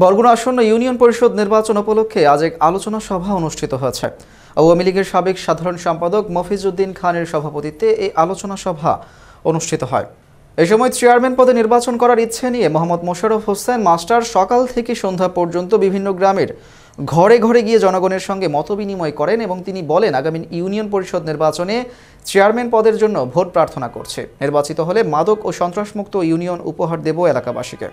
বরগুনা আসন্ন ইউনিয়ন পরিষদ নির্বাচন উপলক্ষে আজ এক আলোচনা সভা অনুষ্ঠিত হয়েছে। আওয়ামী লীগের সাবেক সাধারণ সম্পাদক মফিজউদ্দিন খানের সভাপতিত্বে এই আলোচনা সভা অনুষ্ঠিত হয়। এ সময় চেয়ারম্যান পদে নির্বাচন করার ইচ্ছে নিয়ে মোহাম্মদ মোশাররফ হোসেন মাস্টার সকাল থেকে সন্ধ্যা পর্যন্ত বিভিন্ন গ্রামের ঘরে ঘরে গিয়ে জনগণের সঙ্গে মতবিনিময় করেন এবং তিনি বলেন, আগামী ইউনিয়ন পরিষদ নির্বাচনে চেয়ারম্যান পদের জন্য ভোট প্রার্থনা করছে। নির্বাচিত হলে মাদক ও সন্ত্রাসমুক্ত ইউনিয়ন উপহার দেব এলাকাবাসীকে।